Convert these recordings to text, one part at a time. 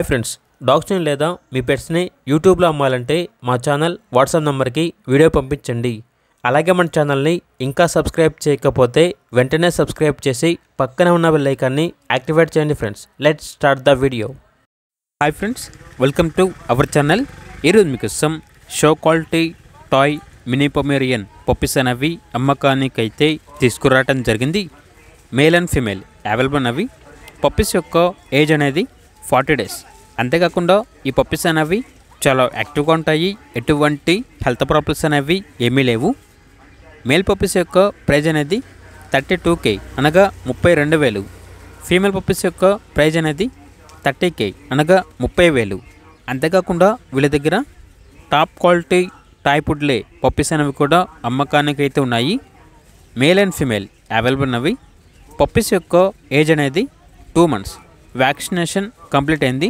Hi friends డాగ్స్ని లేదా మీ పెట్స్ని యూట్యూబ్లో అమ్మాలంటే మా ఛానల్ వాట్సాప్ నెంబర్కి వీడియో పంపించండి. అలాగే మన ఛానల్ని ఇంకా సబ్స్క్రైబ్ చేయకపోతే వెంటనే సబ్స్క్రైబ్ చేసి పక్కన ఉన్న బెల్లైకాన్ని యాక్టివేట్ చేయండి friends. Let start the video hi friends welcome to our channel ఈరోజు మీకు show quality toy mini Pomeranian puppies అనేవి అమ్మకానికైతే తీసుకురావటం జరిగింది. మేల్ అండ్ ఫిమేల్ అవైలబుల్ అవి పప్పీస్ యొక్క ఏజ్ అనేది ఫార్టీ డేస్. అంతేకాకుండా ఈ పప్పీస్ అనేవి చాలా యాక్టివ్గా ఉంటాయి. ఎటువంటి హెల్త్ ప్రాబ్లమ్స్ అనేవి ఏమీ లేవు. మేల్ పప్పీస్ యొక్క ప్రైజ్ అనేది థర్టీ టూ కే అనగా ముప్పై రెండు వేలు. ఫీమేల్ పప్పీస్ యొక్క ప్రైజ్ అనేది థర్టీ కే అనగా ముప్పై వేలు. అంతేకాకుండా వీళ్ళ దగ్గర టాప్ క్వాలిటీ టాయ్పుడ్లే పప్పీస్ అనేవి కూడా అమ్మకానికి అయితే ఉన్నాయి. మేల్ అండ్ ఫీమేల్ అవైలబుల్ ఉన్నవి పప్పీస్ యొక్క ఏజ్ అనేది టూ మంత్స్. వ్యాక్సినేషన్ కంప్లీట్ అయింది.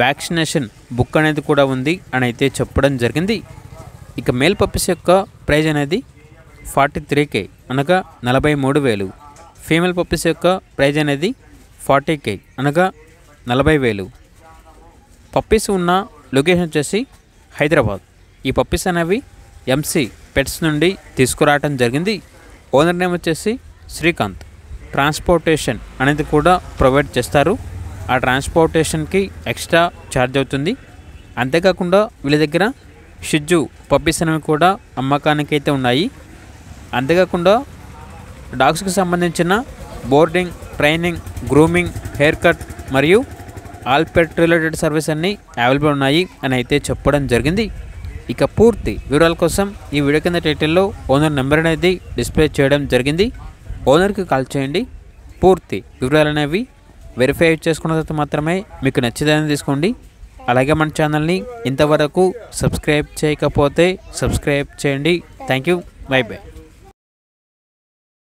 వ్యాక్సినేషన్ బుక్ అనేది కూడా ఉంది అని అయితే చెప్పడం జరిగింది. ఇక మేల్ పప్పీస్ యొక్క ప్రైజ్ అనేది ఫార్టీ త్రీ కే అనగా నలభై మూడు వేలు. ఫీమేల్ పప్పీస్ యొక్క ప్రైజ్ అనేది ఫార్టీ కే అనగా నలభై వేలు. పప్పీస్ ఉన్న లొకేషన్ వచ్చేసి హైదరాబాద్. ఈ పప్పీస్ అనేవి ఎంసీ పెట్స్ నుండి తీసుకురావటం జరిగింది. ఓనర్ నేమ్ వచ్చేసి శ్రీకాంత్. ట్రాన్స్పోర్టేషన్ అనేది కూడా ప్రొవైడ్ చేస్తారు. ఆ ట్రాన్స్పోర్టేషన్కి ఎక్స్ట్రా ఛార్జ్ అవుతుంది. అంతేకాకుండా వీళ్ళ దగ్గర షిజ్జు పప్పీస్ అనేవి కూడా అమ్మకానికి అయితే ఉన్నాయి. అంతేకాకుండా డాగ్స్కి సంబంధించిన boarding training grooming hair cut మరియు ఆల్ పెట్ రిలేటెడ్ సర్వీస్ అన్నీ అవైలబుల్ ఉన్నాయి అని అయితే చెప్పడం జరిగింది. ఇక పూర్తి వివరాల కోసం ఈ వీడియో కింద టైటిల్లో ఓనర్ నెంబర్ అనేది డిస్ప్లే చేయడం జరిగింది. ఓనర్కి కాల్ చేయండి. పూర్తి వివరాలు అనేవి వెరిఫై చేసుకున్న తర్వాత మాత్రమే మీకు నచ్చిదని తీసుకోండి. అలాగే మన ఛానల్ని ఇంతవరకు సబ్స్క్రైబ్ చేయకపోతే సబ్స్క్రైబ్ చేయండి. Thank you by by